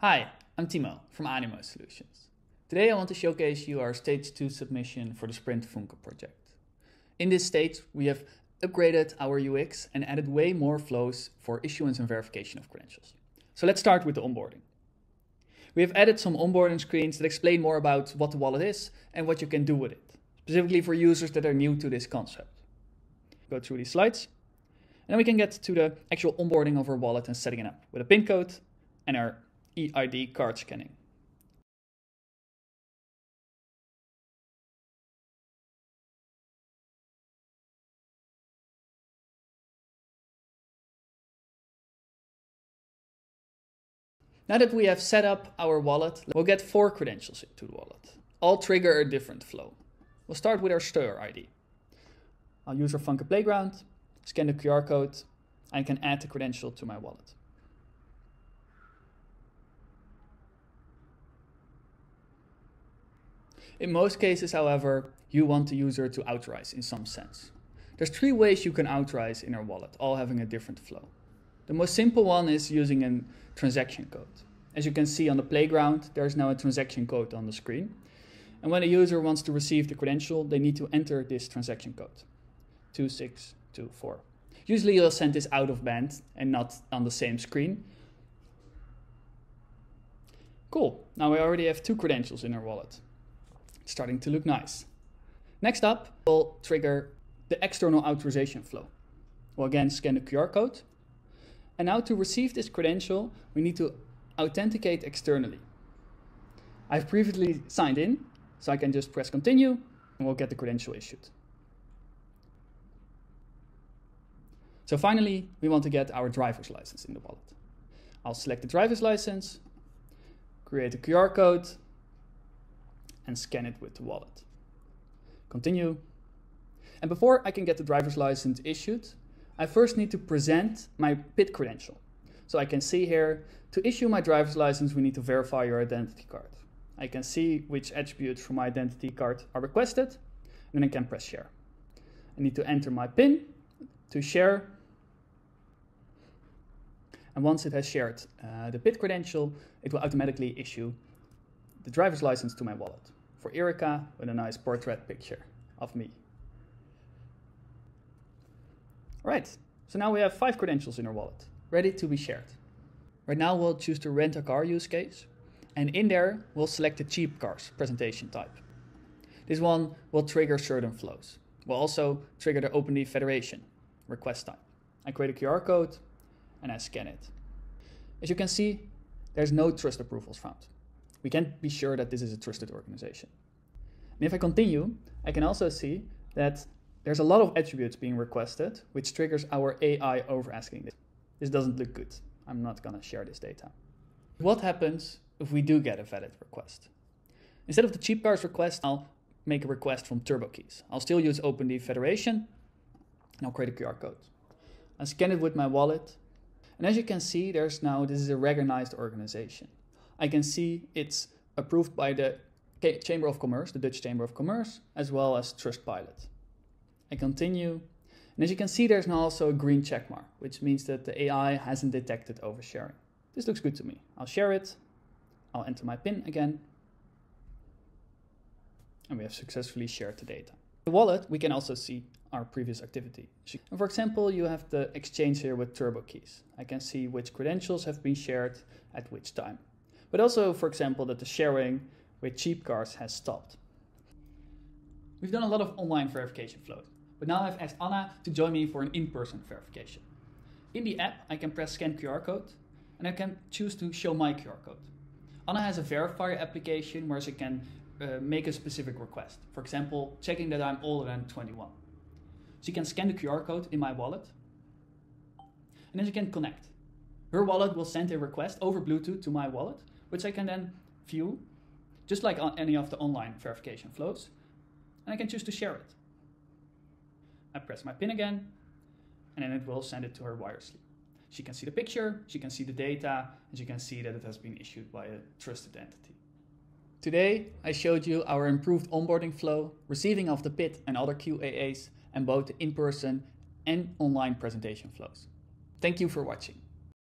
Hi, I'm Timo from Animo Solutions. Today I want to showcase you our Stage 2 submission for the SPRIND Funke project. In this stage, we have upgraded our UX and added way more flows for issuance and verification of credentials. So let's start with the onboarding. We have added some onboarding screens that explain more about what the wallet is and what you can do with it, specifically for users that are new to this concept. Go through these slides, and then we can get to the actual onboarding of our wallet and setting it up with a PIN code and our EID card scanning. Now that we have set up our wallet, we'll get four credentials into the wallet. All trigger a different flow. We'll start with our Stir ID. I'll use our Funke Playground, scan the QR code, and can add the credential to my wallet. In most cases, however, you want the user to authorize in some sense. There's three ways you can authorize in our wallet, all having a different flow. The most simple one is using a transaction code. As you can see on the playground, there's now a transaction code on the screen. And when a user wants to receive the credential, they need to enter this transaction code, 2624. Usually you'll send this out of band and not on the same screen. Cool, now we already have two credentials in our wallet. Starting to look nice. Next up, we'll trigger the external authorization flow. We'll again scan the QR code and now to receive this credential, we need to authenticate externally. I've previously signed in, so I can just press continue and we'll get the credential issued. So finally, we want to get our driver's license in the wallet. I'll select the driver's license, create a QR code, and scan it with the wallet. Continue. And before I can get the driver's license issued, I first need to present my PID credential. So I can see here, to issue my driver's license, we need to verify your identity card. I can see which attributes from my identity card are requested, and then I can press share. I need to enter my PIN to share. And once it has shared uh, the PID credential, it will automatically issue the driver's license to my wallet for Erika with a nice portrait picture of me. All right, so now we have five credentials in our wallet, ready to be shared. Right now we'll choose the rent a car use case, and in there we'll select the cheap cars presentation type. This one will trigger certain flows. We'll also trigger the OpenID Federation request type. I create a QR code and I scan it. As you can see, there's no trust approvals found. We can't be sure that this is a trusted organization. And if I continue, I can also see that there's a lot of attributes being requested, which triggers our AI over asking this. This doesn't look good. I'm not gonna share this data. What happens if we do get a valid request? Instead of the cheap cars request, I'll make a request from TurboKeys. I'll still use OpenID Federation, and I'll create a QR code. I scan it with my wallet, and as you can see, there's now, this is a recognized organization. I can see it's approved by the Chamber of Commerce, the Dutch Chamber of Commerce, as well as Trustpilot. I continue. And as you can see, there's now also a green check mark, which means that the AI hasn't detected oversharing. This looks good to me. I'll share it. I'll enter my PIN again. And we have successfully shared the data. The wallet, we can also see our previous activity. For example, you have the exchange here with TurboKeys. I can see which credentials have been shared at which time. But also, for example, that the sharing with cheap cars has stopped. We've done a lot of online verification flows. But now I've asked Anna to join me for an in-person verification. In the app, I can press scan QR code and I can choose to show my QR code. Anna has a verifier application where she can uh, make a specific request. For example, checking that I'm older than 21. She can scan the QR code in my wallet and then she can connect. Her wallet will send a request over Bluetooth to my wallet, which I can then view, just like on any of the online verification flows, and I can choose to share it. I press my pin again, and then it will send it to her wirelessly. She can see the picture, she can see the data, and she can see that it has been issued by a trusted entity. Today, I showed you our improved onboarding flow, receiving of the PID and other QEAAs, and both the in-person and online presentation flows. Thank you for watching.